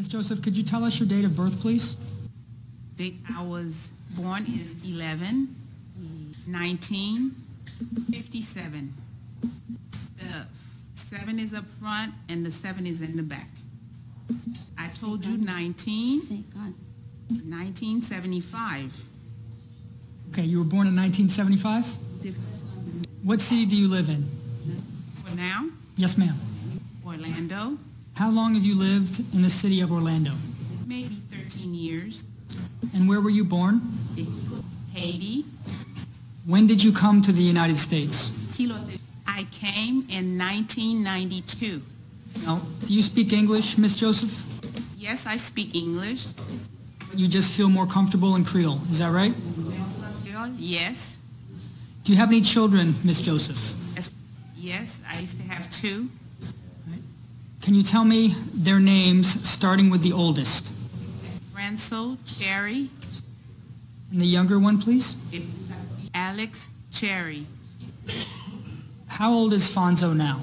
Ms. Joseph, could you tell us your date of birth, please? Date I was born is 11, 1957. The seven is up front and the seven is in the back. I told you 19, 1975. Okay, you were born in 1975? What city do you live in? For now, Yes, ma'am. Orlando, How long have you lived in the city of Orlando? maybe 13 years. And where were you born? Haiti, When did you come to the United States? I came in 1992. Now, do you speak English, Miss Joseph? Yes, I speak English. You just feel more comfortable in Creole, is that right? Yes, Do you have any children, Miss Joseph? Yes, I used to have two. Can you tell me their names, starting with the oldest? Franso Chery, And the younger one, please? Alex Chery. How old is Fonzo now?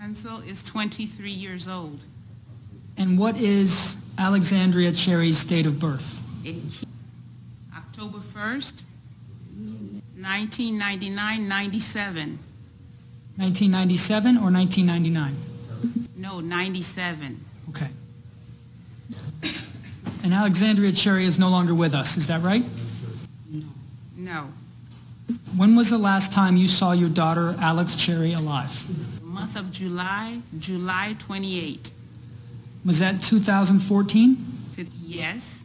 Franso is 23 years old. And what is Alexandria Chery's date of birth? October 1st, 1999, 97. 1997 or 1999? No, 97. Okay. And Alexandria Chery is no longer with us, is that right? No. When was the last time you saw your daughter, Alex Chery, alive? Month of July, July 28. Was that 2014? Yes,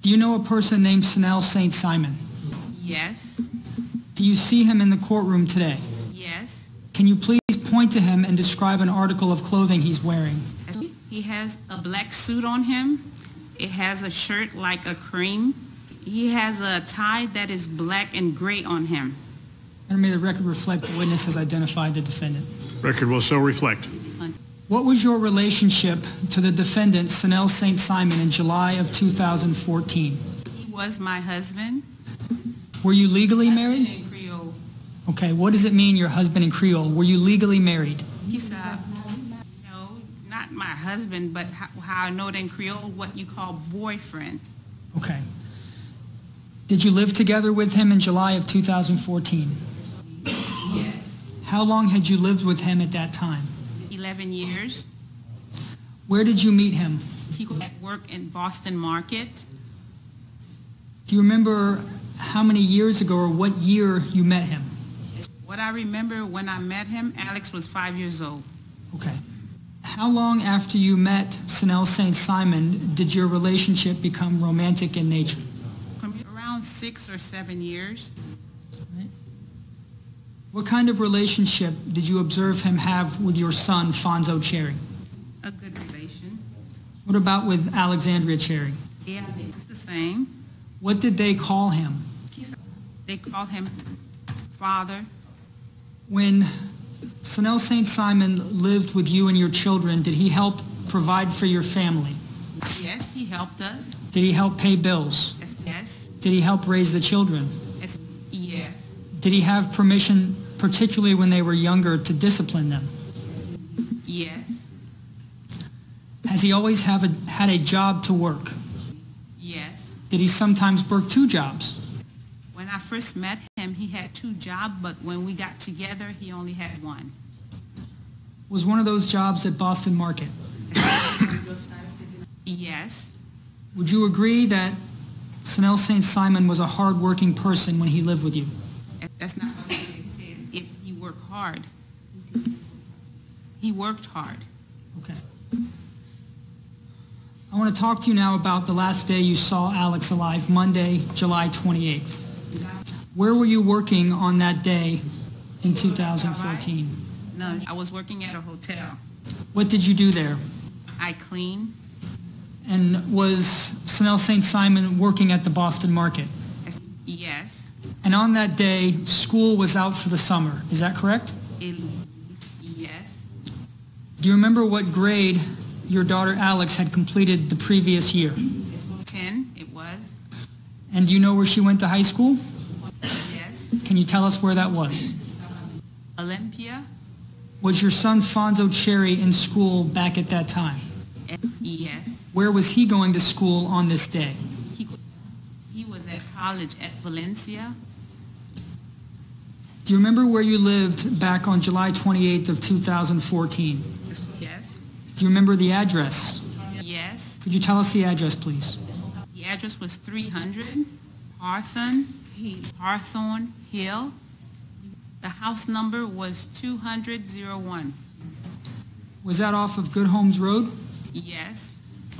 Do you know a person named Sanel St. Simon? yes, Do you see him in the courtroom today? yes. Can you please point to him and describe an article of clothing he's wearing? He has a black suit on him. It has a shirt like a cream. He has a tie that is black and gray on him. And may the record reflect the witness has identified the defendant. Record will so reflect. What was your relationship to the defendant, Sanel St. Simon, in July of 2014? He was my husband. Were you legally Husband married? Okay, what does it mean, your husband in Creole? Were you legally married? Said, no, not my husband, but how, how I know it in Creole, what you call boyfriend. Okay. Did you live together with him in July of 2014? Yes. How long had you lived with him at that time? 11 years. Where did you meet him? He was at work in Boston Market. Do you remember how many years ago or what year you met him? What I remember when I met him, Alex was five years old. Okay. How long after you met Sanel St. Simon did your relationship become romantic in nature? Around six or seven years. Right. What kind of relationship did you observe him have with your son, Fonzo Chery? A good relation. What about with Alexandria Chery? Yeah, it's the same. What did they call him? They called him father. When Sanel St. Simon lived with you and your children, did he help provide for your family? Yes, he helped us. Did he help pay bills? Yes, yes, Did he help raise the children? yes, yes, Did he have permission, particularly when they were younger, to discipline them? yes, Has he always have a, had a job to work? yes. Did he sometimes work two jobs? When I first met him, he had two jobs, but when we got together, he only had one. Was one of those jobs at Boston Market? Yes, Would you agree that Sanel St. Simon was a hard-working person when he lived with you? that's not what. He said if he worked hard. He worked hard. Okay. I want to talk to you now about the last day you saw Alex alive, Monday, July 28th. Where were you working on that day in 2014? No, I was working at a hotel. What did you do there? I cleaned. And was Sanel St. Simon working at the Boston Market? Yes, And on that day, school was out for the summer. Is that correct? it, yes, Do you remember what grade your daughter Alex had completed the previous year? 10 it was. And do you know where she went to high school? Can you tell us where that was? Olympia. Was your son Fonzo Chery in school back at that time? Yes. Where was he going to school on this day? He, he was at college at Valencia. Do you remember where you lived back on July 28th of 2014? Yes. Do you remember the address? Yes. Could you tell us the address, please? The address was 300 Hawthorne, Hawthorne Hill. The house number was 20001. Was that off of Good Homes Road? Yes.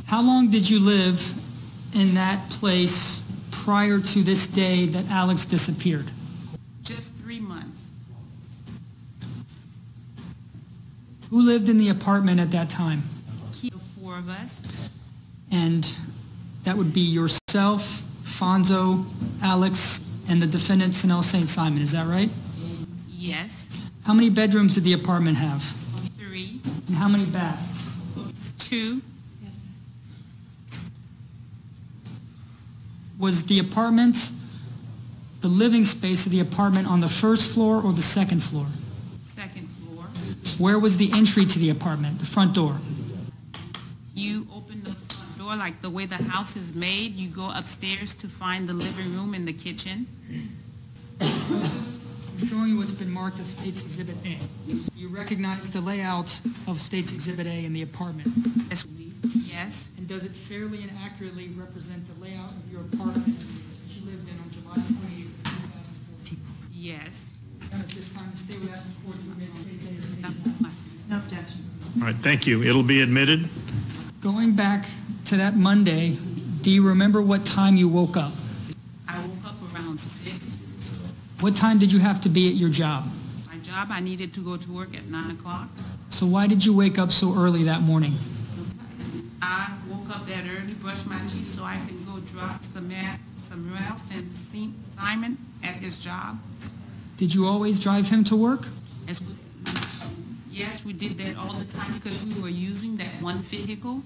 How long did you live in that place prior to this day that Alex disappeared? Just three months. Who lived in the apartment at that time? The four of us. And that would be yourself, Fonzo, Alex, and the defendant, Sanel St. Simon. Is that right? Yes. How many bedrooms did the apartment have? Three. And how many baths? Two. Was the apartment, the living space of the apartment on the first floor or the second floor? Second floor. Where was the entry to the apartment, the front door? You open the front door like the way the house is made. You go upstairs to find the living room and the kitchen. I'm showing you what's been marked as State's Exhibit A. You recognize the layout of State's Exhibit A in the apartment. Yes. Yes. And does it fairly and accurately represent the layout of your apartment that you lived in on July 28, 2014? Yes. And at this time, the state would ask the court to admit State's A as State. No objection. All right, thank you. It'll be admitted. Going back to that Monday, do you remember what time you woke up? I woke up around six. What time did you have to be at your job? My job, I needed to go to work at nine o'clock. So why did you wake up so early that morning? I woke up that early, brushed my teeth so I can go drop some Samuel and Si- Simon at his job. Did you always drive him to work? As we- Yes, we did that all the time because we were using that one vehicle.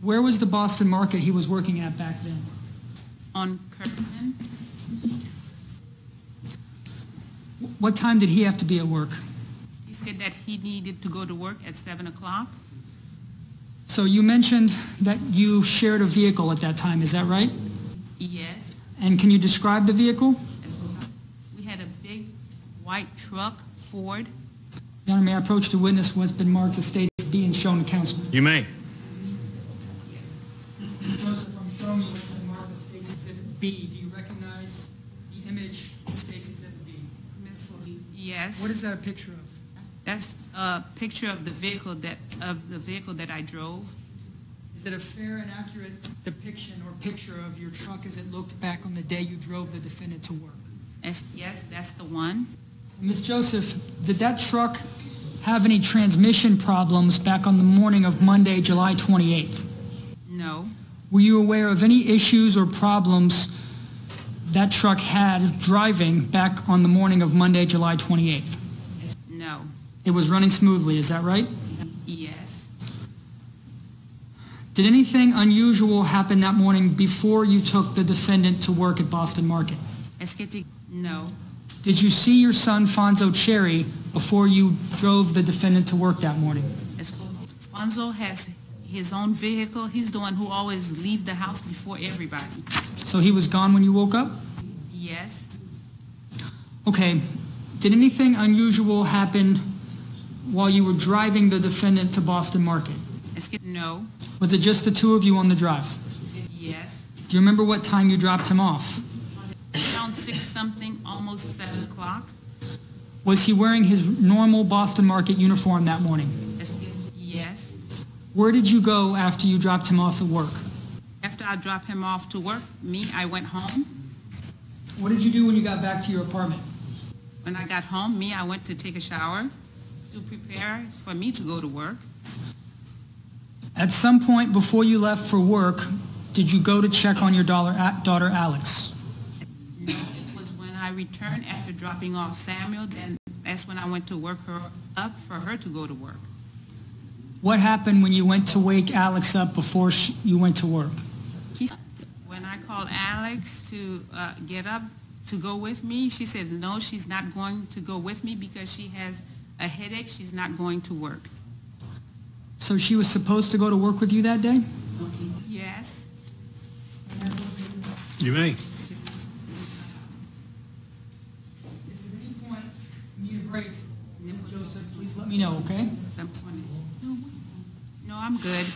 Where was the Boston market he was working at back then? on Kirkman. What time did he have to be at work? He said that he needed to go to work at 7 o'clock. So you mentioned that you shared a vehicle at that time, is that right? Yes. And can you describe the vehicle? We had a big white truck, Ford. Your Honor, may I approach the witness what's been marked as State's B and shown to counsel? You may. Joseph, I'm showing you what's been marked as State's Exhibit B. Do you recognize the image in State's Exhibit B? Lee. Yes. What is that a picture of? That's a picture of the vehicle that, of the vehicle that I drove. Is it a fair and accurate depiction or picture of your truck as it looked back on the day you drove the defendant to work? Yes, yes, that's the one. Ms. Joseph, did that truck have any transmission problems back on the morning of Monday, July 28th? No, Were you aware of any issues or problems that truck had driving back on the morning of Monday, July 28th? no, It was running smoothly, is that right? yes. Did anything unusual happen that morning before you took the defendant to work at Boston Market? No, Did you see your son Fonzo Chery before you drove the defendant to work that morning? Fonzo has his own vehicle. He's the one who always leave the house before everybody. So he was gone when you woke up? Yes, Okay. Did anything unusual happen while you were driving the defendant to Boston Market? no, Was it just the two of you on the drive? yes. Do you remember what time you dropped him off? Around six something, almost seven o'clock. Was he wearing his normal Boston Market uniform that morning? Yes. Where did you go after you dropped him off at work? After I dropped him off to work, me, I went home. What did you do when you got back to your apartment? When I got home, me, I went to take a shower to prepare for me to go to work. At some point before you left for work, did you go to check on your daughter daughter Alex? No, it was when I returned after dropping off Samuel, then that's when I went to work her up for her to go to work. What happened when you went to wake Alex up before sh you went to work? When I called Alex to uh, get up to go with me, she says, no, she's not going to go with me because she has a headache. She's not going to work. So she was supposed to go to work with you that day? Yes. You may. If at any point you need a break, Ms. Joseph, please let me know, okay? I'm good.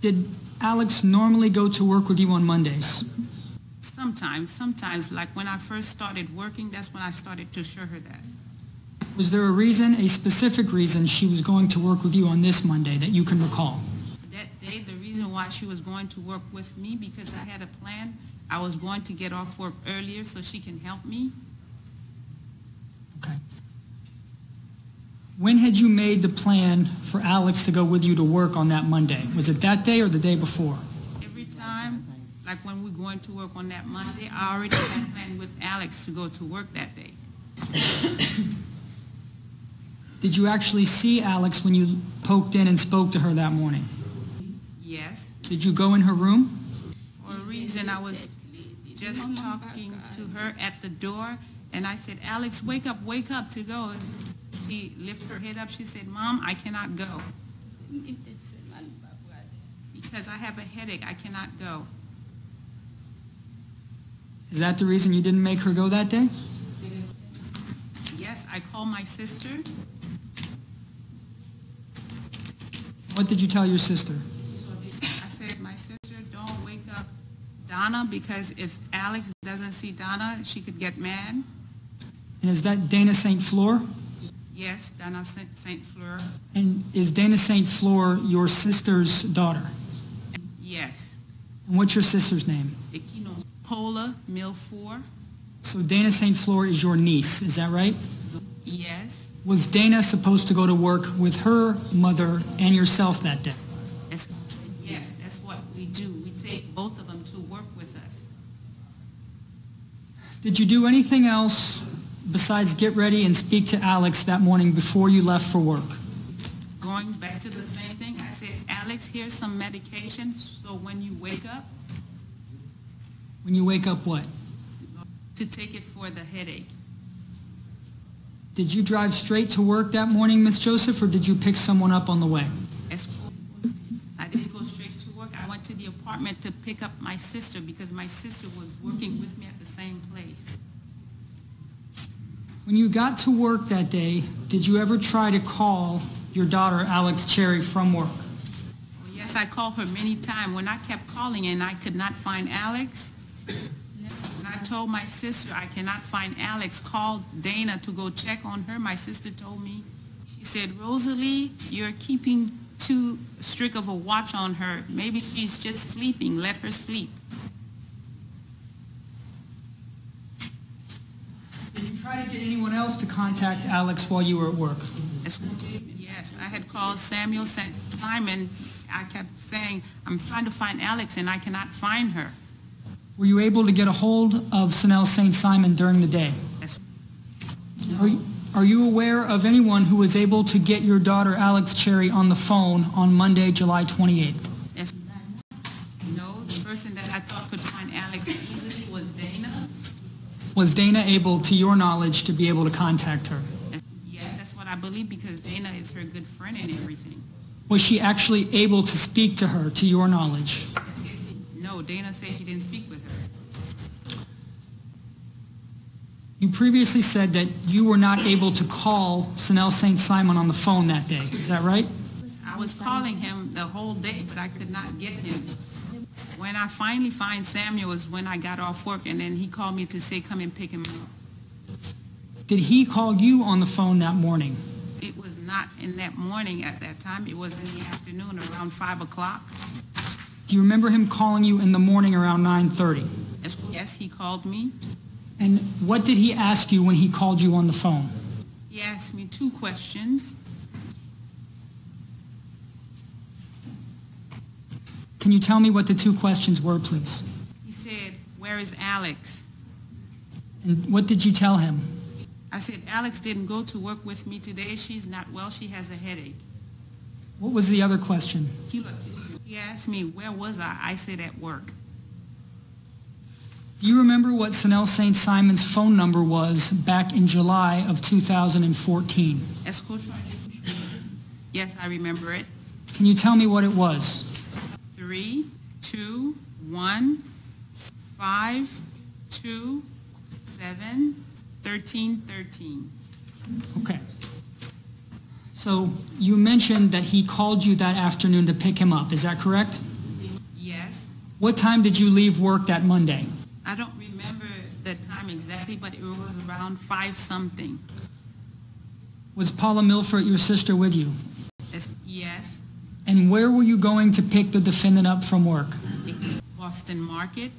Did Alex normally go to work with you on Mondays? Sometimes, sometimes, like when I first started working, that's when I started to show her that. Was there a reason, a specific reason, she was going to work with you on this Monday that you can recall? That day, the reason why she was going to work with me, because I had a plan. I was going to get off work earlier so she can help me. Okay. When had you made the plan for Alex to go with you to work on that Monday? Was it that day or the day before? Every time, like when we're going to work on that Monday, I already had planned with Alex to go to work that day. Did you actually see Alex when you poked in and spoke to her that morning? Yes. Did you go in her room? For a reason, I was just talking to her at the door, and I said, Alex, wake up, wake up to go. She lifted her head up, she said, Mom, I cannot go. Because I have a headache, I cannot go. Is that the reason you didn't make her go that day? Yes, I called my sister. What did you tell your sister? I said, my sister, don't wake up Donna, because if Alex doesn't see Donna, she could get mad. And is that Dana St. Fleur? Yes, Dana St. Fleur. And is Dana St. Fleur your sister's daughter? Yes. And what's your sister's name? Pola Milfour. So Dana St. Fleur is your niece, is that right? Yes. Was Dana supposed to go to work with her mother and yourself that day? That's, yes, that's what we do. We take both of them to work with us. Did you do anything else besides get ready and speak to Alex that morning before you left for work? Going back to the same thing, I said, Alex, here's some medication, so when you wake up, When you wake up, what? to take it for the headache. Did you drive straight to work that morning, Miss Joseph, or did you pick someone up on the way? I didn't go straight to work. I went to the apartment to pick up my sister because my sister was working with me at the same place. When you got to work that day, did you ever try to call your daughter, Alex Chery, from work? Well, yes, I called her many times. When I kept calling and I could not find Alex, I told my sister I cannot find Alex, called Dana to go check on her, my sister told me, she said, Rosalie, you're keeping too strict of a watch on her. Maybe she's just sleeping. Let her sleep. Did you try to get anyone else to contact Alex while you were at work? Yes, I had called Samuel St. Simon. I kept saying, I'm trying to find Alex and I cannot find her. Were you able to get a hold of Sanel St. Simon during the day? That's- Are you, are you aware of anyone who was able to get your daughter, Alex Chery, on the phone on Monday, July 28th? Was Dana able, to your knowledge, to be able to contact her? Yes, that's what I believe because Dana is her good friend and everything. Was she actually able to speak to her, to your knowledge? No, Dana said she didn't speak with her. You previously said that you were not able to call Sanel St. Simon on the phone that day. Is that right? I was calling him the whole day, but I could not get him. When I finally find Samuel is when I got off work and then he called me to say, come and pick him up. Did he call you on the phone that morning? It was not in that morning at that time. It was in the afternoon around 5 o'clock. Do you remember him calling you in the morning around 9:30? Yes, Yes, he called me. And what did he ask you when he called you on the phone? He asked me two questions. Can you tell me what the two questions were, please? He said, where is Alex? And what did you tell him? I said, Alex didn't go to work with me today. She's not well. She has a headache. What was the other question? He looked, he asked me, where was I? I said, at work. Do you remember what Sanel St. Simon's phone number was back in July of 2014? As yes, I remember it. Can you tell me what it was? Three, two, one, five, two, seven, thirteen, thirteen. Okay. So you mentioned that he called you that afternoon to pick him up. Is that correct? Yes. What time did you leave work that Monday? I don't remember the time exactly, but it was around five something. Was Paula Milford, your sister, with you? Yes, Yes. And where were you going to pick the defendant up from work? Boston Market.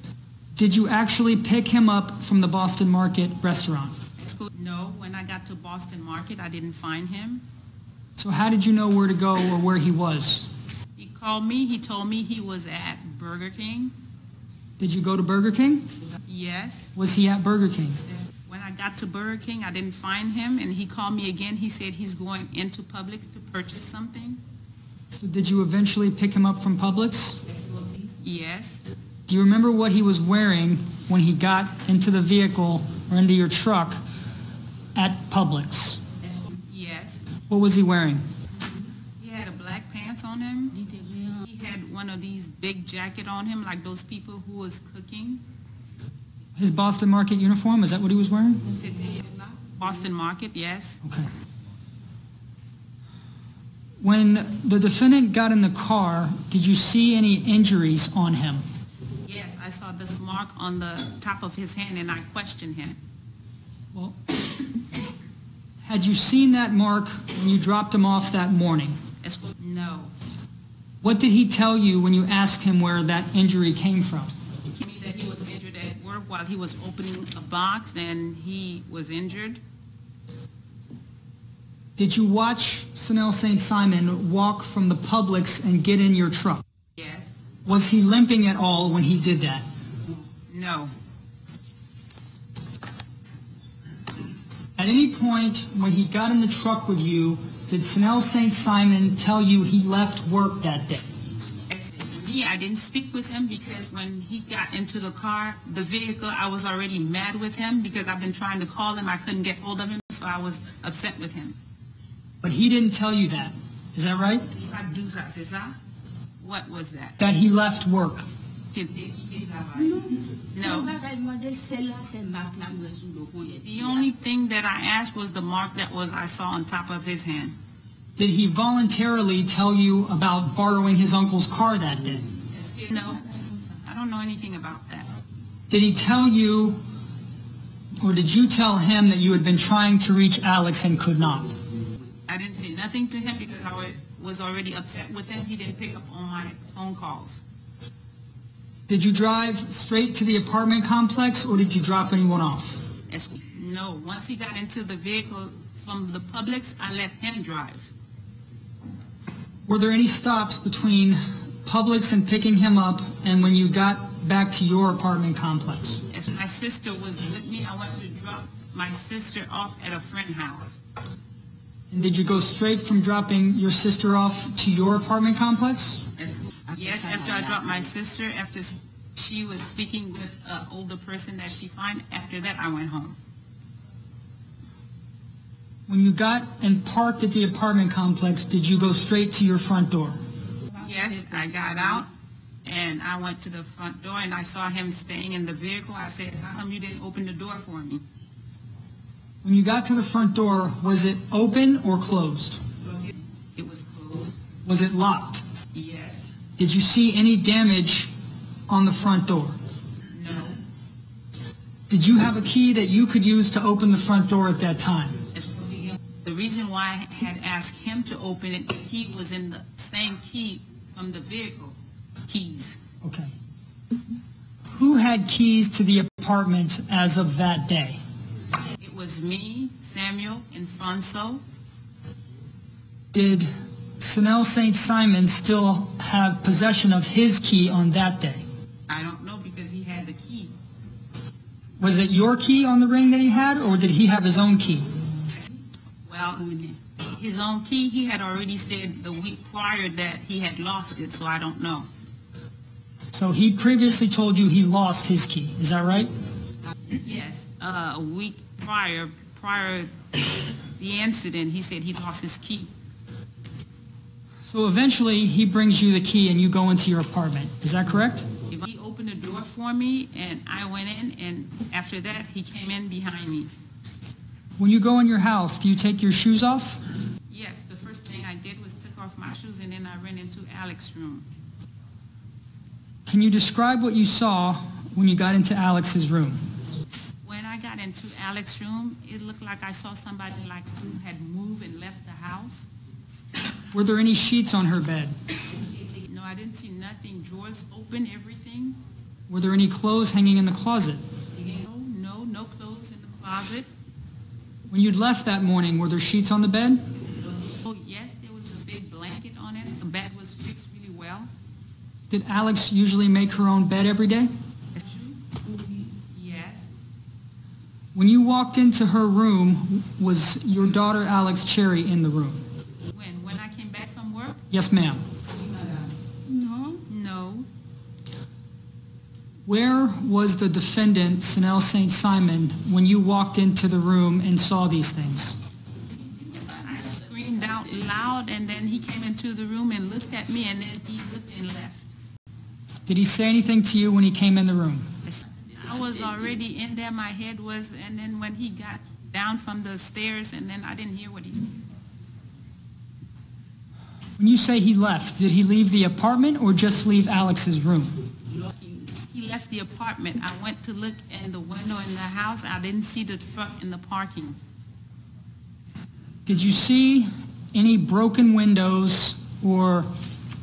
Did you actually pick him up from the Boston Market restaurant? No, when I got to Boston Market, I didn't find him. So how did you know where to go or where he was? He called me, he told me he was at Burger King. Did you go to Burger King? Yes. Was he at Burger King? When I got to Burger King, I didn't find him, and he called me again. He said he's going into Publix to purchase something. So did you eventually pick him up from Publix? Yes. Do you remember what he was wearing when he got into the vehicle or into your truck at Publix? Yes. What was he wearing? He had a black pants on him. He had one of these big jacket on him, like those people who was cooking. His Boston Market uniform? Is that what he was wearing? Boston Market, yes. Okay. When the defendant got in the car, did you see any injuries on him? Yes, I saw this mark on the top of his hand, and I questioned him. Well, had you seen that mark when you dropped him off that morning? No. What did he tell you when you asked him where that injury came from? He told me that he was injured at work while he was opening a box, and he was injured. Did you watch Sanel St. Simon walk from the Publix and get in your truck? Yes. Was he limping at all when he did that? No. At any point when he got in the truck with you, did Sanel St. Simon tell you he left work that day? Me, I didn't speak with him because when he got into the car, the vehicle, I was already mad with him because I've been trying to call him. I couldn't get hold of him, so I was upset with him. But he didn't tell you that. Is that right? C'est ça? What was that? That he left work. No. The only thing that I asked was the mark that was I saw on top of his hand. Did he voluntarily tell you about borrowing his uncle's car that day? No, I don't know anything about that. Did he tell you, or did you tell him that you had been trying to reach Alex and could not? I didn't say nothing to him because I was already upset with him. He didn't pick up on my phone calls. Did you drive straight to the apartment complex, or did you drop anyone off? No, once he got into the vehicle from the Publix, I let him drive. Were there any stops between Publix and picking him up and when you got back to your apartment complex? As my sister was with me, I went to drop my sister off at a friend's house. And did you go straight from dropping your sister off to your apartment complex? As- Yes, after I dropped my sister, after she was speaking with an older person that she find, after that I went home. When you got and parked at the apartment complex, did you go straight to your front door? Yes, I got out and I went to the front door and I saw him staying in the vehicle. I said, how come you didn't open the door for me? When you got to the front door, was it open or closed? It was closed. Was it locked? Yes. Did you see any damage on the front door? No. Did you have a key that you could use to open the front door at that time? The reason why I had asked him to open it, he was in the same key from the vehicle, keys. Okay. Who had keys to the apartment as of that day? Was me, Samuel, and Infonso. Did Sanel St. Simon still have possession of his key on that day? I don't know because he had the key. Was it your key on the ring that he had, or did he have his own key? Well, his own key, he had already said the week prior that he had lost it, so I don't know. So he previously told you he lost his key. Is that right? Yes, uh, a week prior, prior the incident, he said he lost his key. So eventually, he brings you the key and you go into your apartment. Is that correct? He opened the door for me, and I went in, and after that, he came in behind me. When you go in your house, do you take your shoes off? Yes, the first thing I did was took off my shoes, and then I ran into Alex's room. Can you describe what you saw when you got into Alex's room? When I got into Alex's room, it looked like I saw somebody like who had moved and left the house. Were there any sheets on her bed? No, I didn't see nothing. Drawers open, everything. Were there any clothes hanging in the closet? No, no, no clothes in the closet. When you'd left that morning, were there sheets on the bed? Oh, yes, there was a big blanket on it. The bed was fixed really well. Did Alex usually make her own bed every day? That's true? Yes. When you walked into her room, was your daughter Alex Chery in the room? When, when I came back from work? Yes, ma'am. No. No. Where was the defendant, Sanel St. Simon, when you walked into the room and saw these things? I screamed out loud, and then he came into the room and looked at me, and then he looked and left. Did he say anything to you when he came in the room? I was already in there, my head was, and then when he got down from the stairs, and then I didn't hear what he said. When you say he left, did he leave the apartment or just leave Alex's room? He left the apartment. I went to look in the window in the house. I didn't see the truck in the parking. Did you see any broken windows or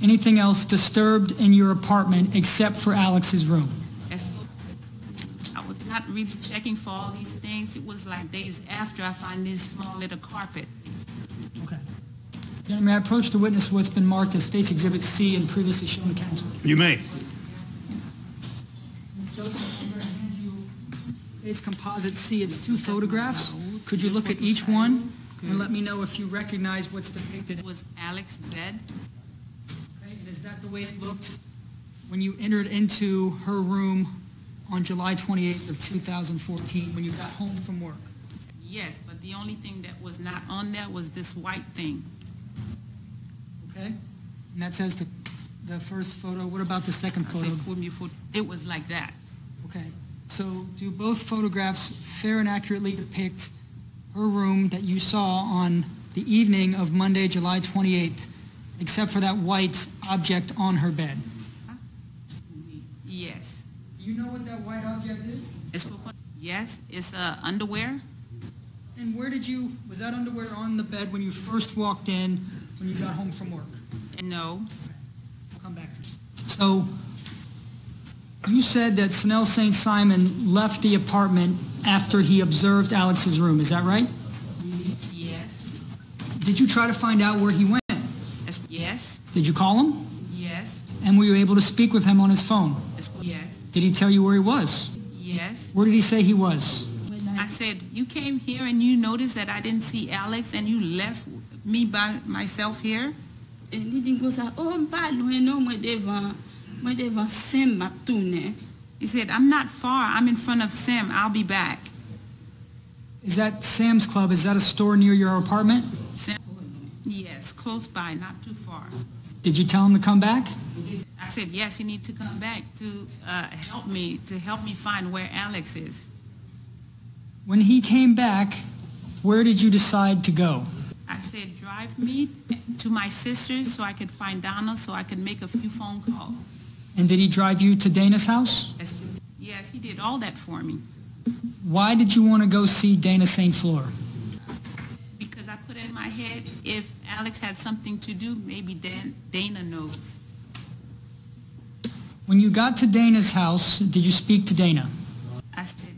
anything else disturbed in your apartment except for Alex's room? As- I was not really checking for all these things. It was like days after I found this small little carpet. Okay. Gentlemen, may I approach the witness what's been marked as State's Exhibit C and previously shown to counsel? You may. Joseph, I'm going to hand you State's Composite C. It's two photographs. Could you look at each one and let me know if you recognize what's depicted? It was Alex's bed. Okay, and is that the way it looked when you entered into her room on July 28th of 2014, when you got home from work? Yes, but the only thing that was not on there was this white thing. Okay? And that says the, the first photo. What about the second photo? said, put me foot. It was like that. Okay. So do both photographs fair and accurately depict her room that you saw on the evening of Monday, July 28th, except for that white object on her bed? Yes. Do you know what that white object is? It's for, yes, it's uh, underwear. And where did you, was that underwear on the bed when you first walked in, when you got home from work? And no, We'll come back to it. So you said that Sanel St. Simon left the apartment after he observed Alex's room. Is that right? yes, Did you try to find out where he went? Yes, Did you call him? yes, And were you able to speak with him on his phone? Yes, Did he tell you where he was? yes. Where did he say he was? I said, you came here and you noticed that I didn't see Alex and you left me by myself here? Li di mko sa, I'm mpa lwen nou mwen devan, mwen devan sem map toune. He said, I'm not far. I'm in front of Sam. I'll be back. Is that Sam's Club? Is that a store near your apartment? Sam, yes, close by, not too far. Did you tell him to come back? I said, yes, you need to come back to uh, help me, to help me find where Alex is. When he came back, where did you decide to go? I said, drive me to my sister's so I could find Donna, so I could make a few phone calls. And did he drive you to Dana's house? Yes, Yes, he did all that for me Why did you want to go see Dana St. Fleur? because I put in my head, if Alex had something to do, maybe Dan, Dana knows. When you got to Dana's house, did you speak to Dana? I said,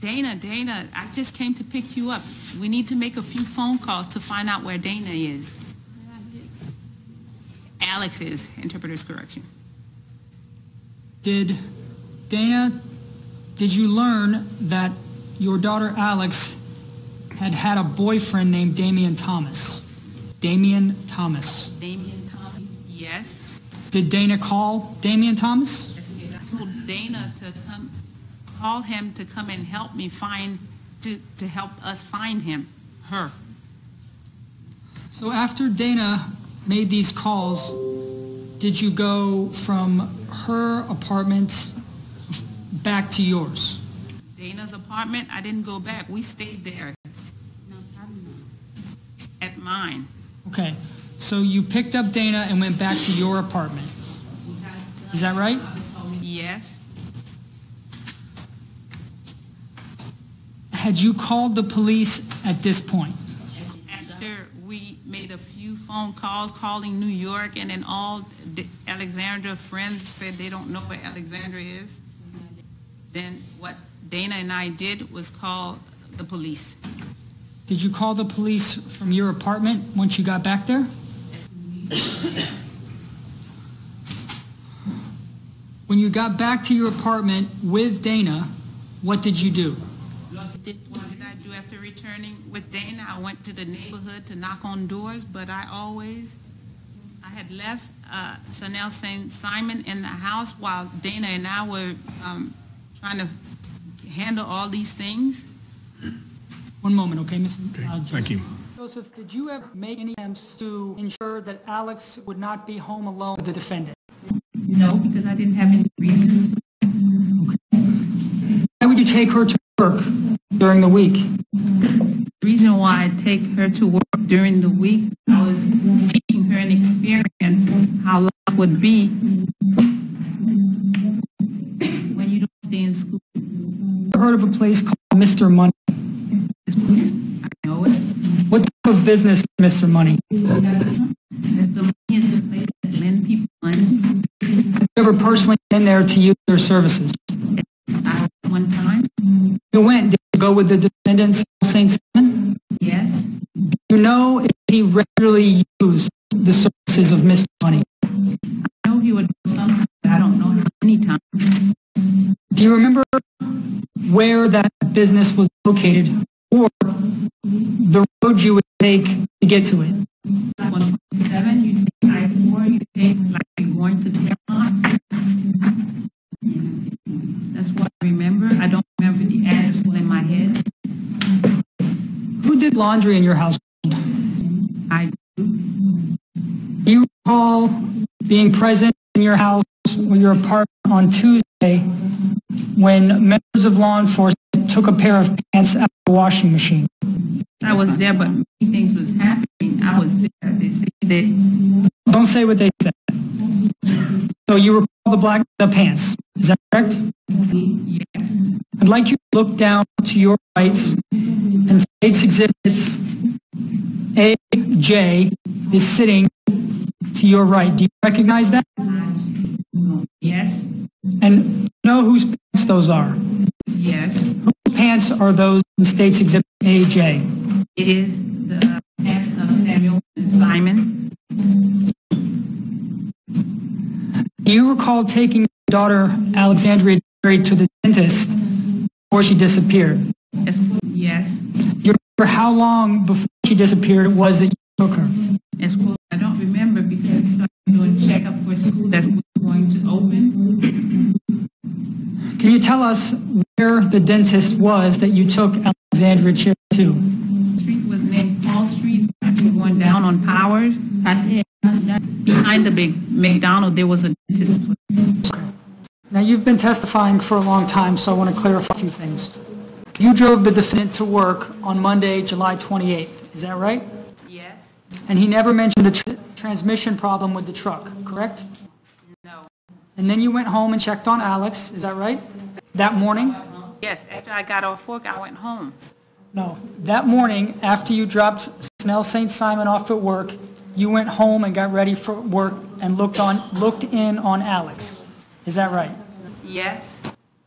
Dana, Dana, I just came to pick you up. We need to make a few phone calls to find out where Dana is. Alex. Alex is, interpreter's correction. Did Dana, did you learn that your daughter Alex had had a boyfriend named Damian Thomas? Damian Thomas. Damian Thomas? Yes. Did Dana call Damian Thomas? Yes, I told Dana to come, call him to come and help me find, to, to help us find him, her. So after Dana made these calls, did you go from her apartment back to yours? Dana's apartment, I didn't go back. We stayed there mine. Okay, so you picked up Dana and went back to your apartment. Is that right? Yes, Had you called the police at this point? after we made a few phone calls calling New York and then all the Alexandra friends said they don't know where Alexandra is, then what Dana and I did was call the police. Did you call the police from your apartment once you got back there? When you got back to your apartment with Dana, what did you do? What did I do after returning with Dana? I went to the neighborhood to knock on doors, but I always, I had left uh, Sanel St. Simon in the house while Dana and I were um, trying to handle all these things. One moment, okay, Mrs. uh, Thank you. Joseph, did you ever make any attempts to ensure that Alex would not be home alone with the defendant? No, because I didn't have any reasons. Okay. Why would you take her to work during the week? The reason why I take her to work during the week, I was teaching her an experience how life would be when you don't stay in school. I heard of a place called Mr. Money. What type of business Mr. Money? Mr. Money is the place that lend people money. Have you ever personally been there to use their services? I, one time, You went, did you go with the defendant, St. Simon? yes, Do You know if he regularly used the services of Mr. Money. I know he would but I don't know how many times. Do you remember where that business was located or the road you would take to get to it? Seven, you take I four, you take to. That's what I remember. I don't remember the address in my head. Who did laundry in your house? I do. Do you recall being present in your house or your apartment on Tuesday when members of law enforcement took a pair of pants out of the washing machine? I was there, but many things was happening. I was there. They said that, Don't say what they said. So you recall the black, the pants, is that correct? yes, I'd like you to look down to your right and states exhibits A, J is sitting to your right. Do you recognize that? yes, And know whose pants those are? yes. Whose pants are those in states exhibit A, J? It is the pants of Samuel Simon. Do you recall taking your daughter Alexandria Terry to the dentist before she disappeared? Yes, yes. Do you remember how long before she disappeared it was that you took her? Yes, well, I don't remember because we started doing checkup for school that's going to open. Can you tell us where the dentist was that you took Alexandria Chery to? The Street was named Paul Street. Going down on Powers. Behind the big McDonald, there was a dentist. Now, you've been testifying for a long time, so I want to clarify a few things. You drove the defendant to work on Monday, July 28th, is that right? Yes, And he never mentioned the tr- transmission problem with the truck, correct? And then you went home and checked on Alex, is that right? That morning? Yes, after I got off work, I went home. No. That morning, after you dropped Sanel St. Simon off at work, you went home and got ready for work and looked on, looked in on Alex. Is that right? Yes,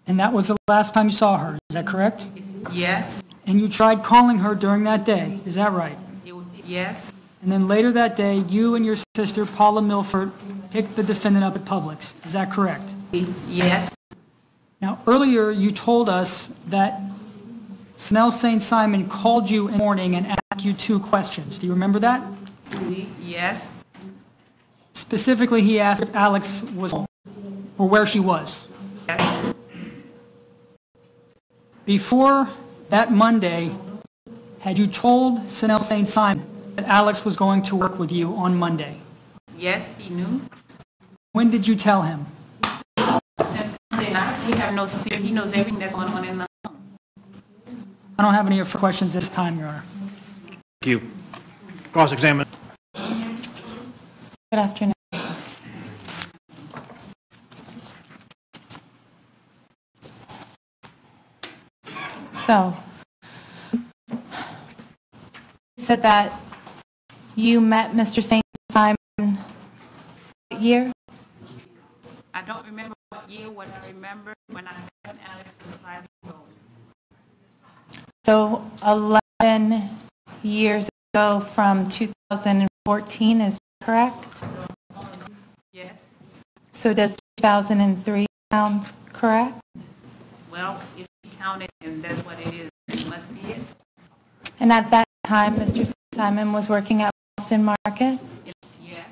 And that was the last time you saw her, is that correct? yes, And you tried calling her during that day, is that right? yes, And then later that day, you and your sister Paula Milford picked the defendant up at Publix, is that correct? yes, Now, earlier you told us that Sanel St. Simon called you in the morning and asked you two questions. Do you remember that? yes, Specifically, he asked if Alex was home or where she was. yes, Before that Monday, had you told Sanel St. Simon that Alex was going to work with you on Monday? Yes, he knew. When did you tell him? Since Sunday night, we have no, se- he knows everything that's going on in the home. I don't have any further questions this time, Your Honor. Thank you. Cross-examine. Good afternoon. So, you said that you met Mr. St. Simon what year? I don't remember what year, what I remember when I met Alex was five years old. So 11 years ago from 2014, is that correct? Yes. So does 2003 sound correct? Well, if you count it, and that's what it is, it must be it. And at that time, Mr. St. Simon was working at Boston Market? Yes.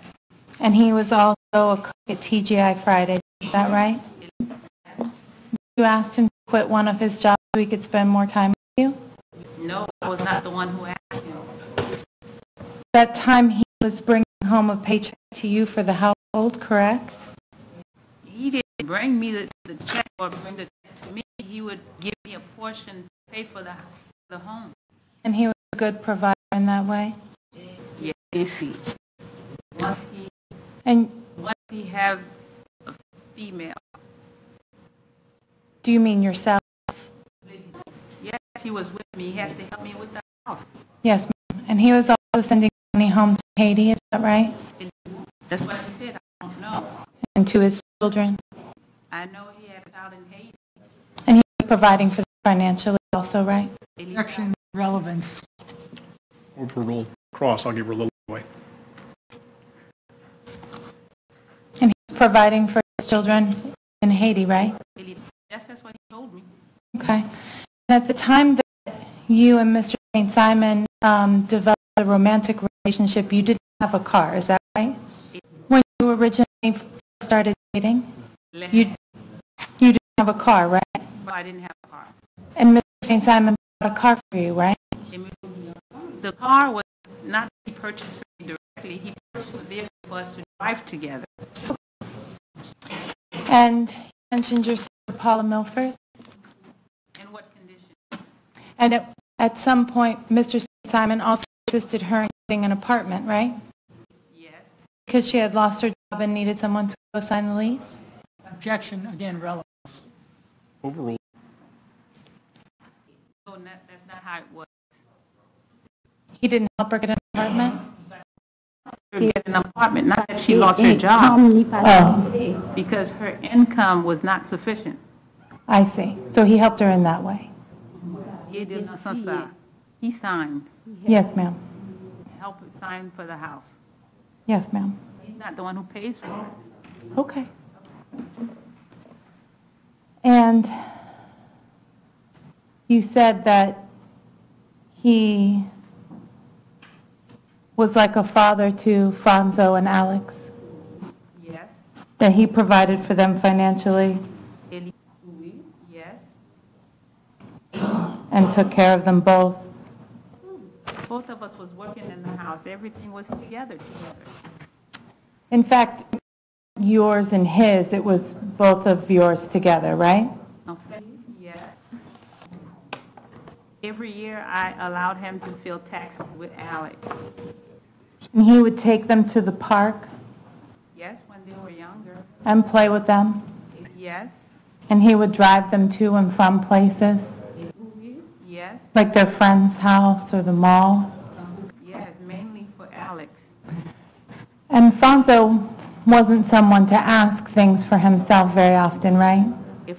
And he was also a cook at TGI Friday, is that right? You asked him to quit one of his jobs so he could spend more time with you? No, I was not the one who asked him. That time he was bringing home a paycheck to you for the household, correct? He didn't bring me the, the check or bring the check to me. He would give me a portion to pay for the, the home. And he was a good provider in that way? Yes, if he. Once he, And once he have a female, do you mean yourself? yes, he was with me. He has to help me with the house. Yes, ma'am. And he was also sending money home to Haiti, is that right? That's what he said. I don't know. And to his children? I know he had it out in Haiti. And he was providing for them financially also, right? Objection, relevance. Overruled. Cross, I'll give her a little way. And he was providing for his children in Haiti, right? Yes, that's what he told me. Okay. And at the time that you and Mr. St. Simon um, developed a romantic relationship, you didn't have a car, is that right? When you originally started dating, you you didn't have a car, right? But I didn't have a car. And Mr. St. Simon bought a car for you, right? The car was not he purchased for me directly. He purchased a vehicle for us to drive together. And you mentioned your sister Paula Milford, In what condition? and at, at some point, Mr. Simon also assisted her in getting an apartment, right? Yes. Because she had lost her job and needed someone to go sign the lease? Objection, again, relevance. Overruled. So that, that's not how it was. He didn't help her get an apartment? Her get an apartment, not that she lost her job, Oh, because her income was not sufficient. I see. So he helped her in that way? He did not sign. He signed, Yes, ma'am. helped sign for the house. Yes, ma'am. He's not the one who pays for it. Okay. And you said that he was like a father to Fonzo and Alex, Yes. that he provided for them financially Yes. and took care of them both. Both of us was working in the house. Everything was together, together. In fact, yours and his, it was both of yours together, right? Okay, yes. Every year, I allowed him to fill taxes with Alex. And he would take them to the park Yes, when they were younger. and play with them? Yes, And he would drive them to and from places, yes, like their friend's house or the mall? yes, mainly for Alex. And Fonzo wasn't someone to ask things for himself very often, right? If,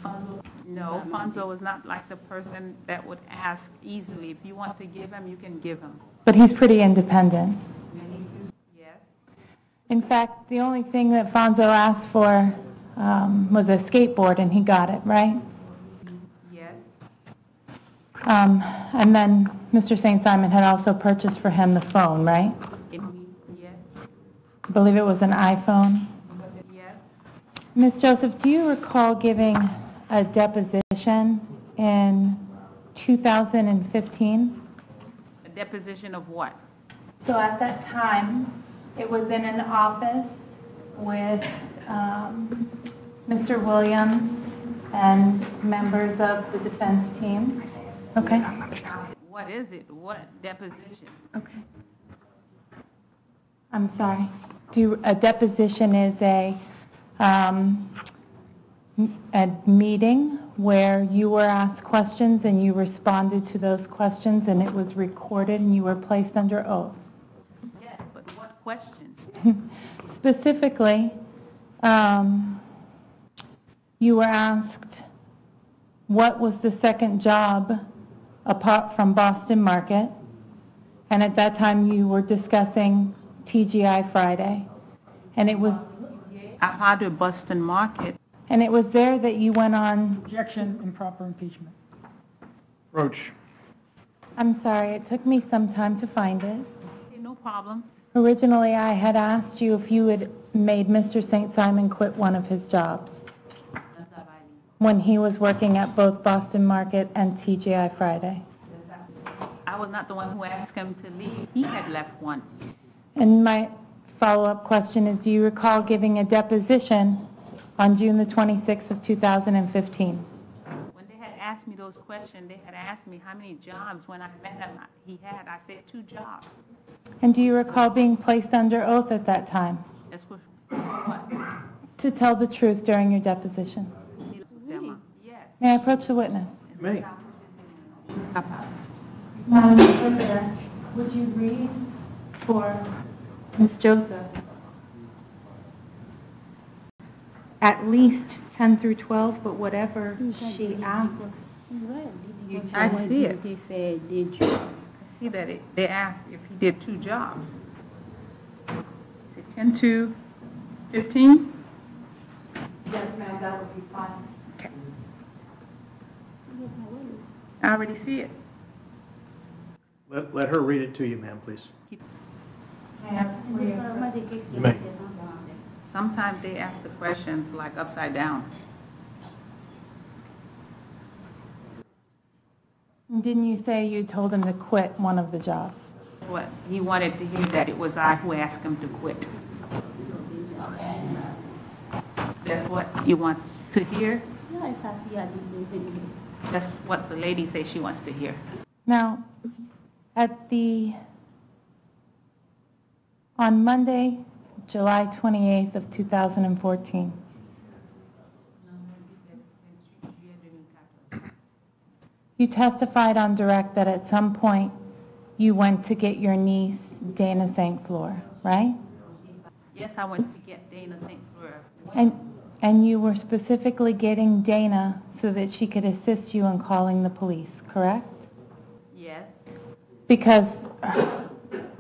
no, Fonzo was not like the person that would ask easily. If you want to give him, you can give him. But he's pretty independent. In fact, the only thing that Fonzo asked for um, was a skateboard, and he got it, right? yes, Um, And then Mr. St. Simon had also purchased for him the phone, right? Yes, I believe it was an iPhone. yes. Ms. Joseph, do you recall giving a deposition in 2015? A deposition of what? So at that time, it was in an office with um, Mr. Williams and members of the defense team. Okay? What is it? What deposition? Okay. I'm sorry. Do, a deposition is a, um, a meeting where you were asked questions and you responded to those questions and it was recorded and you were placed under oath. Yes, but what question? Specifically, um, you were asked, what was the second job apart from Boston Market? And at that time, you were discussing TGI Friday. And it was, I had a Boston Market. and it was there that you went on, Objection, improper impeachment. Roach, I'm sorry, it took me some time to find it. Okay, no problem. Originally, I had asked you if you had made Mr. St. Simon quit one of his jobs when he was working at both Boston Market and TGI Friday. I was not the one who asked him to leave. He had left one. And my follow-up question is, do you recall giving a deposition on June the 26th of 2015? When they had asked me those questions, they had asked me how many jobs. When I met him, he had, I said, two jobs. And do you recall being placed under oath at that time That's what, what? to tell the truth during your deposition? Yes. May I approach the witness? me. Madam Interpreter, would you read for Ms. Joseph at least 10 through 12, but whatever she asks? I see it. I see that it, they asked if he did two jobs. Is it 10 to 15? Yes, ma'am, that would be fine. Okay. I already see it. Let, let her read it to you, ma'am, please. May I ask for your- You may. Sometimes they ask the questions like upside down. Didn't you say you told him to quit one of the jobs? What, he wanted to hear that it was I who asked him to quit. Okay. That's what you want to hear? That's what the lady says she wants to hear. Now, at the, on Monday, July 28th of 2014, you testified on direct that at some point you went to get your niece, Dana St. Fleur, right? Yes, I went to get Dana St. Fleur. And, and you were specifically getting Dana so that she could assist you in calling the police, correct? Yes, Because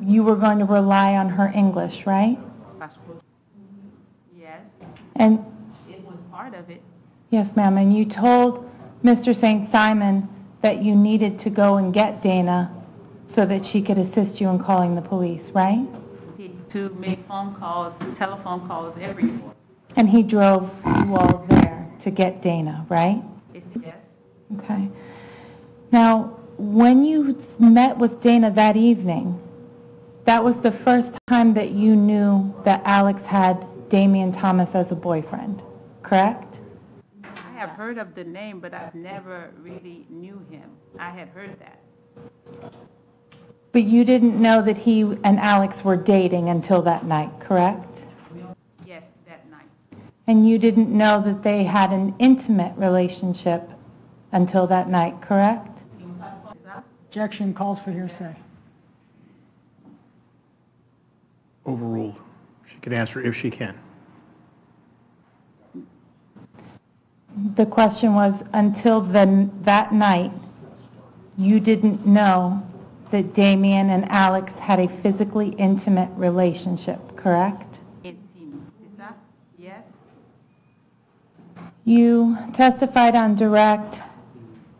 you were going to rely on her English, right? yes, And, it was part of it. yes, ma'am, and you told Mr. St. Simon that you needed to go and get Dana so that she could assist you in calling the police, right? To make phone calls, telephone calls everywhere. And he drove you all there to get Dana, right? Yes, Okay. Now, when you met with Dana that evening, that was the first time that you knew that Alex had Damian Thomas as a boyfriend, correct? I have heard of the name, but I've never really knew him. I had heard that. But you didn't know that he and Alex were dating until that night, correct? Yes, that night. And you didn't know that they had an intimate relationship until that night, correct? Objection calls for hearsay. Overruled. She can answer if she can. The question was, until then, that night, you didn't know that Damien and Alex had a physically intimate relationship, correct? It seemed, is that, yes? You testified on direct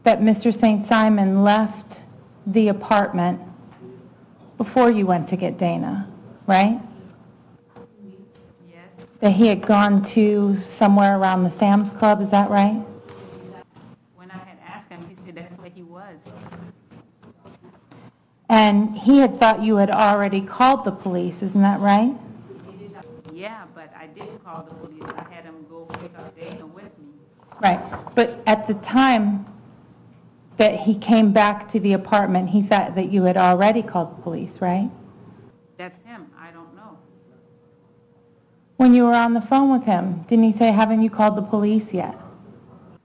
that Mr. St. Simon left the apartment before you went to get Dana, right? That he had gone to somewhere around the Sam's Club, is that right? when I had asked him, he said that's where he was. And he had thought you had already called the police, isn't that right? Yeah, but I didn't call the police. I had him go pick up Dana with me. Right, but at the time that he came back to the apartment, he thought that you had already called the police, right? That's him, I don't know. When you were on the phone with him, didn't he say, haven't you called the police yet?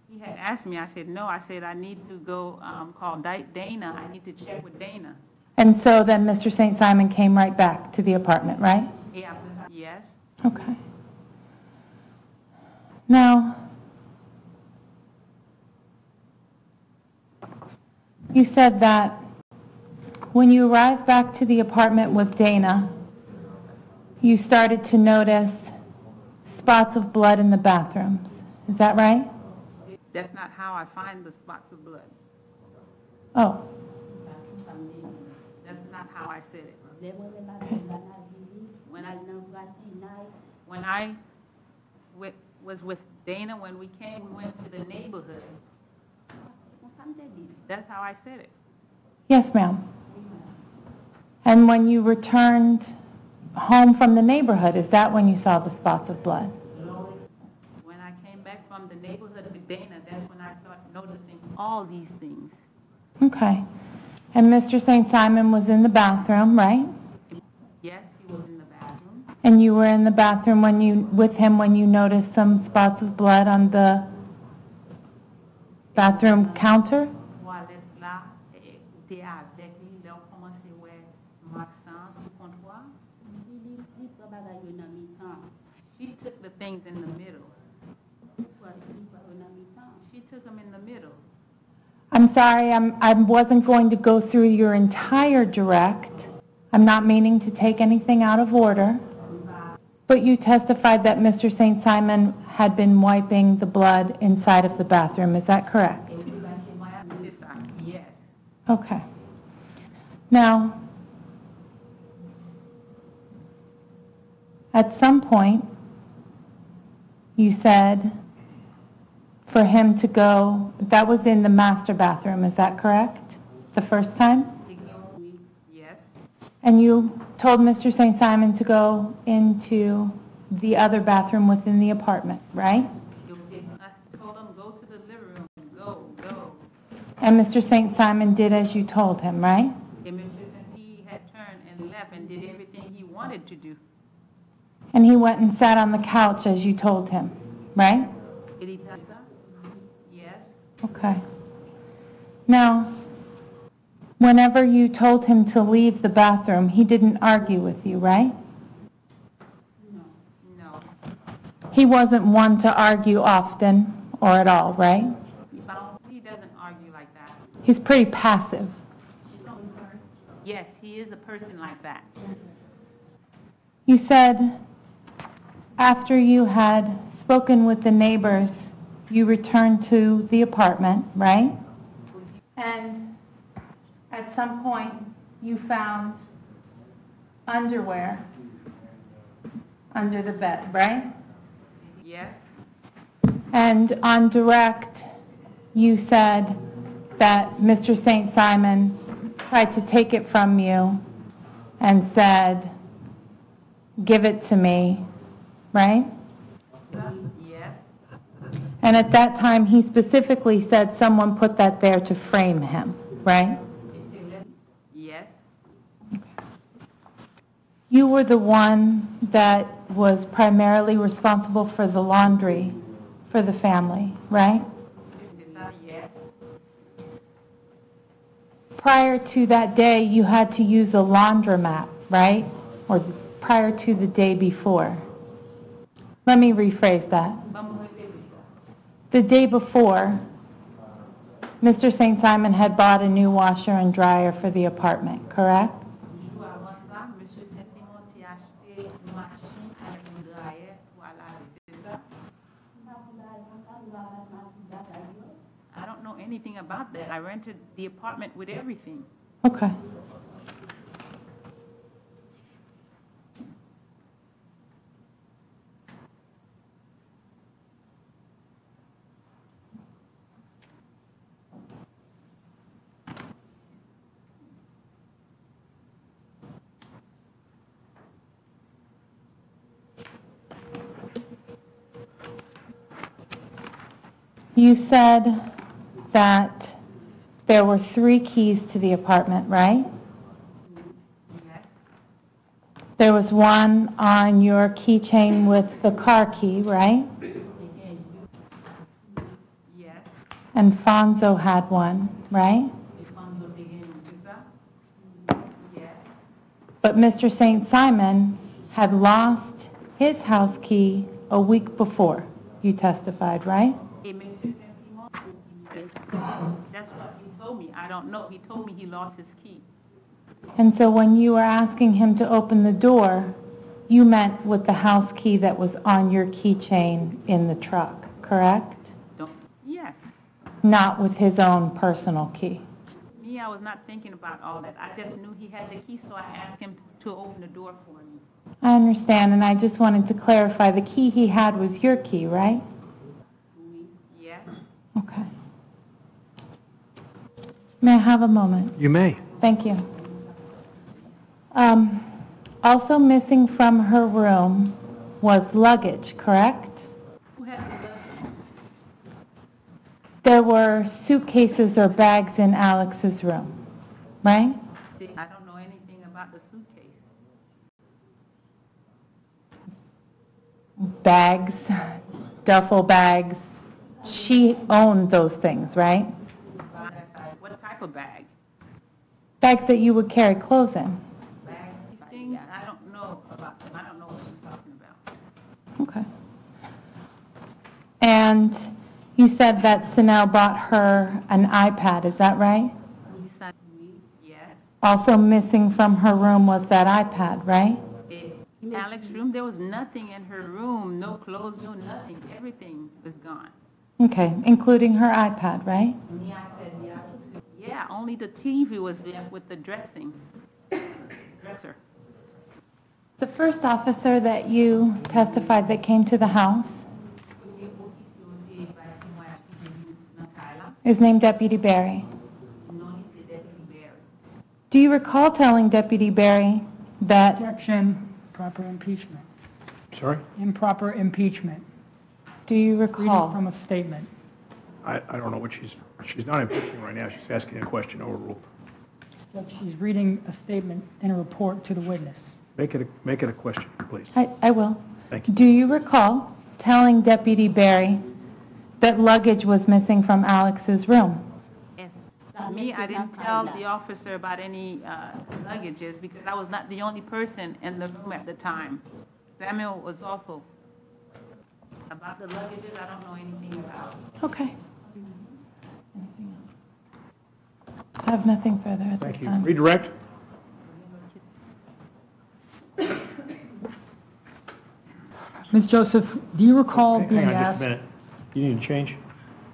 He had asked me, I said, no, I said, I need to go um, call Dana, I need to check with Dana. And so then Mr. St. Simon came right back to the apartment, right? Yeah, yes, Okay. Now, you said that when you arrived back to the apartment with Dana, you started to notice spots of blood in the bathrooms. Is that right? that's not how I find the spots of blood. Oh, That's not how I said it. When I, when I wi- was with Dana, when we came, we went to the neighborhood. That's how I said it. yes, ma'am. And when you returned home from the neighborhood, is that when you saw the spots of blood? When I came back from the neighborhood with Dana, that's when I started noticing all these things. Okay. And Mr. St. Simon was in the bathroom, right? Yes, he was in the bathroom. And you were in the bathroom when you, with him when you noticed some spots of blood on the bathroom counter? Things in the middle. She took them in the middle. I'm sorry, I'm, I wasn't going to go through your entire direct. I'm not meaning to take anything out of order. But you testified that Mr. St. Simon had been wiping the blood inside of the bathroom, is that correct? Yes. Okay. Now, at some point, you said for him to go, that was in the master bathroom, is that correct? The first time? Yes, And you told Mr. St. Simon to go into the other bathroom within the apartment, right? I told him, go to the living room, go, go. And Mr. St. Simon did as you told him, right? And Mr. Since he had turned and left and did everything he wanted to do. And he went and sat on the couch as you told him, right? Did he do that? Mm-hmm. Yes, Okay. Now, whenever you told him to leave the bathroom, he didn't argue with you, right? no. No. He wasn't one to argue often or at all, right? He doesn't argue like that. He's pretty passive. Yes, he is a person like that. You said after you had spoken with the neighbors, you returned to the apartment, right? And at some point, you found underwear under the bed, right? Yes, And on direct, you said that Mr. St. Simon tried to take it from you and said, "Give it to me," right? yes, And at that time, he specifically said someone put that there to frame him, right? yes, You were the one that was primarily responsible for the laundry for the family, right? yes, Prior to that day, you had to use a laundromat, right? Or prior to the day before? Let me rephrase that. vamos repetir ça. The day before, Mr. St. Simon had bought a new washer and dryer for the apartment, correct? Jour avant ça, M. Saint-Simon t'a acheté une machine avec un dryer pour à laver, c'est ça? I don't know anything about that. I rented the apartment with everything. Okay. You said that there were three keys to the apartment, right? Yes, There was one on your keychain with the car key, right? yes. And Fonzo had one, right? Yes, But Mr. St. Simon had lost his house key a week before, you testified, right? You sense, That's what he told me. I don't know. He told me he lost his key. And so when you were asking him to open the door, you meant with the house key that was on your keychain in the truck, correct? Don't, yes. Not with his own personal key? Me, I was not thinking about all that. I just knew he had the key, so I asked him to open the door for me. I understand, and I just wanted to clarify, the key he had was your key, right? Yes, Okay. May I have a moment? You may. Thank you. Um, Also missing from her room was luggage, correct? who had the, There were suitcases or bags in Alex's room, right? I don't know anything about the suitcase. Bags, duffel bags. She owned those things, right? Of bag? Bags that you would carry clothes in. These things, I don't know about them. I don't know what you're talking about. Okay. And you said that Sanel bought her an iPad, is that right? He said, yes. Also missing from her room was that iPad, right? It's Alex's room, there was nothing in her room, no clothes, no nothing. Everything was gone. Okay, including her iPad, right? Yeah, only the TV was there with the dressing, dresser. The first officer that you testified that came to the house is named Deputy Barry. Do you recall telling Deputy Barry that, Objection, proper impeachment. Sorry? Improper impeachment. Do you Reading recall? from a statement. I, I don't know what she's, she's not impeaching right now. She's asking a question overruled. But she's reading a statement in a report to the witness. Make it, a make it a question, please. I, I will. Thank you. Do you recall telling Deputy Barry that luggage was missing from Alex's room? Yes. Me, I didn't tell the officer about any uh, luggages because I was not the only person in the room at the time. Sanel was also. About the luggages, I don't know anything about. Okay. Anything else? I have nothing further at Thank this you. time. Redirect? Ms. Joseph, do you recall Hang being on just asked? a minute. You need to change?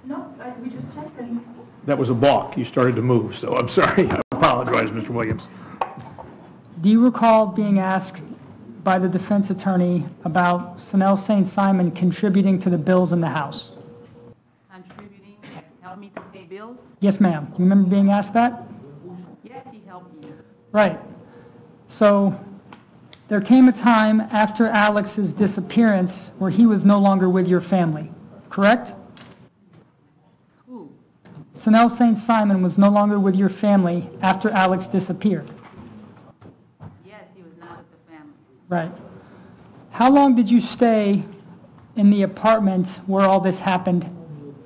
No, we just checked and... That was a balk. You started to move, so I'm sorry. I apologize, Mr. Williams. Do you recall being asked by the defense attorney about Sanel St. Simon contributing to the bills in the house? Contributing, help me to pay bills? Yes, ma'am. You remember being asked that? Yes, he helped me. Right. So there came a time after Alex's disappearance where he was no longer with your family, correct? Who? St. Simon was no longer with your family after Alex disappeared, Yes, he was not with the family. Right? How long did you stay in the apartment where all this happened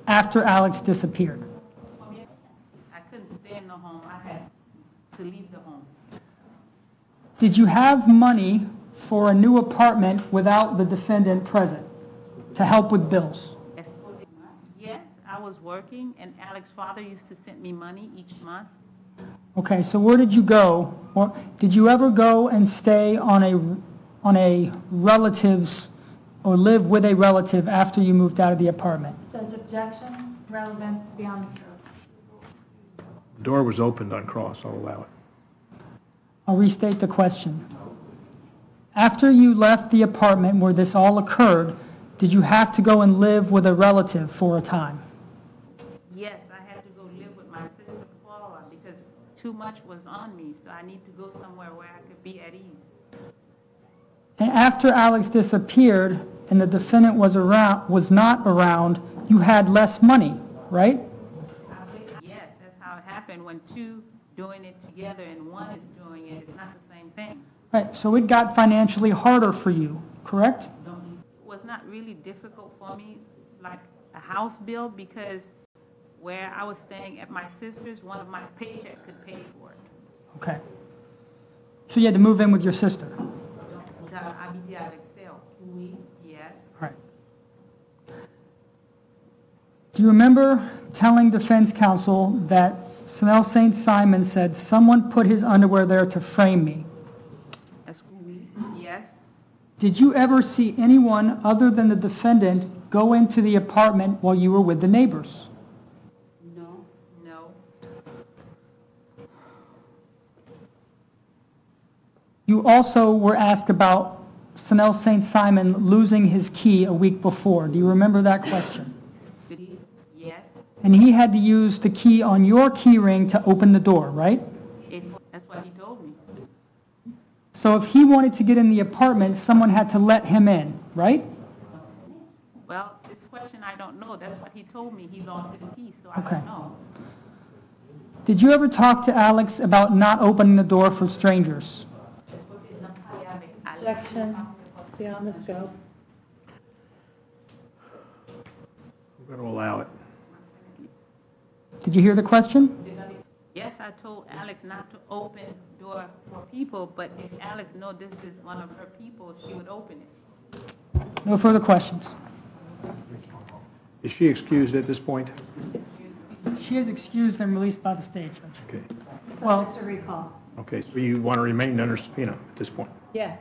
after Alex disappeared? I couldn't stay in the home. I had to leave the home. Did you have money for a new apartment without the defendant present to help with bills? Yes, Yes, I was working, and Alex's father used to send me money each month. Okay, so where did you go? Or did you ever go and stay on a, on a relative's, or live with a relative after you moved out of the apartment? Judge, objection, relevance beyond the scope. The door was opened on cross. I'll allow it. I'll restate the question. After you left the apartment where this all occurred, did you have to go and live with a relative for a time? Yes, I had to go live with my sister Paula because too much was on me, so I need to go somewhere where I could be at ease. And after Alex disappeared and the defendant was around, was not around, you had less money, right? Yes, that's how it happened, when two doing it together and one is doing it, it's not the same thing. Right, so it got financially harder for you, correct? It was not really difficult for me, like a house bill, because where I was staying at my sister's, one of my paycheck could pay for it. Okay. So you had to move in with your sister? All habiter avec Excel. Oui. Yes. right. Do you remember telling defense counsel that Sanel St. Simon said, "Someone put his underwear there to frame me"? Yes. Did you ever see anyone other than the defendant go into the apartment while you were with the neighbors? Non. No. You also were asked about Sanel St. Simon losing his key a week before. Do you remember that question? Did he? Yes. And he had to use the key on your key ring to open the door, right? It, that's what he told me. So if he wanted to get in the apartment, someone had to let him in, right? Well, this question I don't know. That's what he told me. He lost his key, so I Okay. don't know. Did you ever talk to Alex about not opening the door for strangers? Objection, beyond the scope. We're going to allow it. Did you hear the question? Yes, I told Alex not to open door for people, but if Alex know this is one of her people, she would open it. No further questions. Is she excused at this point? She is excused and released by the state judge. Okay. Well, To recall. Okay, so you want to remain under subpoena at this point? Yes.